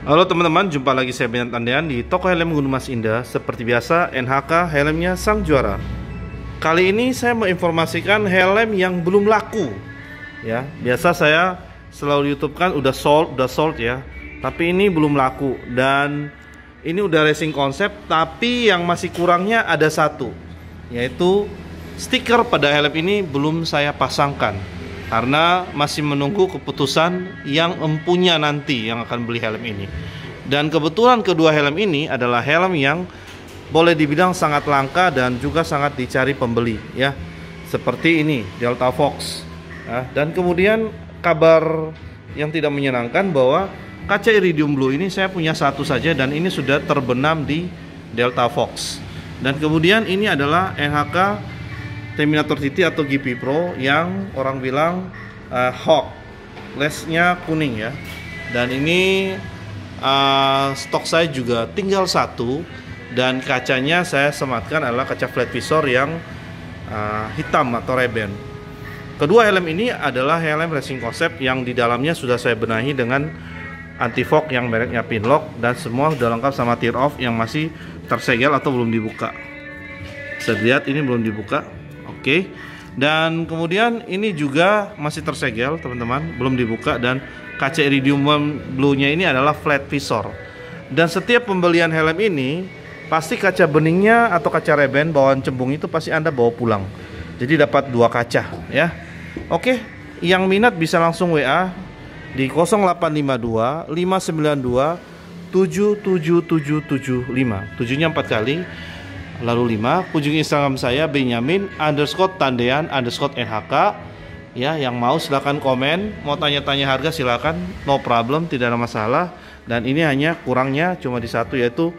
Halo teman-teman, jumpa lagi saya Benan Tandean di toko helm Gunung Mas Indah. Seperti biasa, NHK helmnya sang juara. Kali ini saya mau informasikan helm yang belum laku. Ya, biasa saya selalu YouTube kan udah sold, udah sold ya. Tapi ini belum laku dan ini udah racing konsep, tapi yang masih kurangnya ada satu, yaitu stiker pada helm ini belum saya pasangkan karena masih menunggu keputusan yang empunya nanti yang akan beli helm ini. Dan kebetulan kedua helm ini adalah helm yang boleh dibilang sangat langka dan juga sangat dicari pembeli ya. Seperti ini Delta Fox. Ya, dan kemudian kabar yang tidak menyenangkan bahwa kaca iridium blue ini saya punya satu saja dan ini sudah terbenam di Delta Fox. Dan kemudian ini adalah NHK Terminator TT atau GP Pro yang orang bilang uh, Hawk. Lesnya kuning ya. Dan ini uh, stok saya juga tinggal satu. Dan kacanya saya sematkan adalah kaca flat visor yang uh, hitam atau reben kedua helm ini adalah helm racing concept yang di dalamnya sudah saya benahi dengan anti fog yang mereknya Pinlock dan semua sudah lengkap sama tear off yang masih tersegel atau belum dibuka. Bisa lihat ini belum dibuka Oke. Dan kemudian ini juga masih tersegel, teman-teman, belum dibuka dan kaca iridium blue-nya ini adalah flat visor. Dan setiap pembelian helm ini pasti kaca beningnya atau kaca reben bawaan cembung itu pasti Anda bawa pulang. Jadi dapat dua kaca ya. Oke, yang minat bisa langsung WA di 0852 592 77775. Tujuhnya empat kali Lalu 5, kunjungi Instagram saya Benyamin underscore tandean underscore NHK ya yang mau silahkan komen. Mau tanya-tanya harga silahkan no problem tidak ada masalah. Dan ini hanya kurangnya cuma di satu yaitu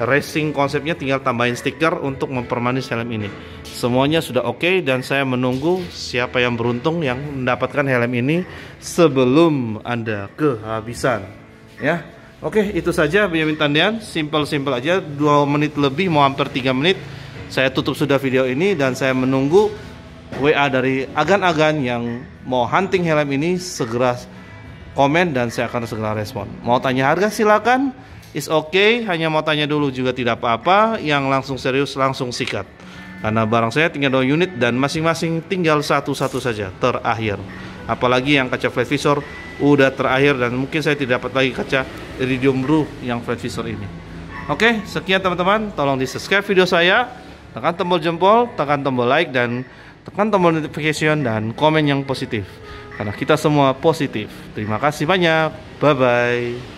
racing konsepnya tinggal tambahin stiker untuk mempermanis helm ini. Semuanya sudah oke okay, dan saya menunggu siapa yang beruntung yang mendapatkan helm ini sebelum anda kehabisan. Ya Oke, itu saja Benyamin Tandian. Simple-simple aja, 2 menit lebih, mau hampir 3 menit. Saya tutup sudah video ini dan saya menunggu WA dari agan-agan yang mau hunting helm ini segera komen dan saya akan segera respon. Mau tanya harga silakan. Is okay, hanya mau tanya dulu juga tidak apa-apa. Yang langsung serius langsung sikat. Karena barang saya tinggal 2 unit dan masing-masing tinggal satu-satu saja terakhir. Apalagi yang kaca flat visor udah terakhir dan mungkin saya tidak dapat lagi kaca iridium blue yang flat visor ini. Oke, sekian teman-teman. Tolong di subscribe video saya, tekan tombol jempol, tekan tombol like dan tekan tombol notification dan komen yang positif. Karena kita semua positif. Terima kasih banyak. Bye bye.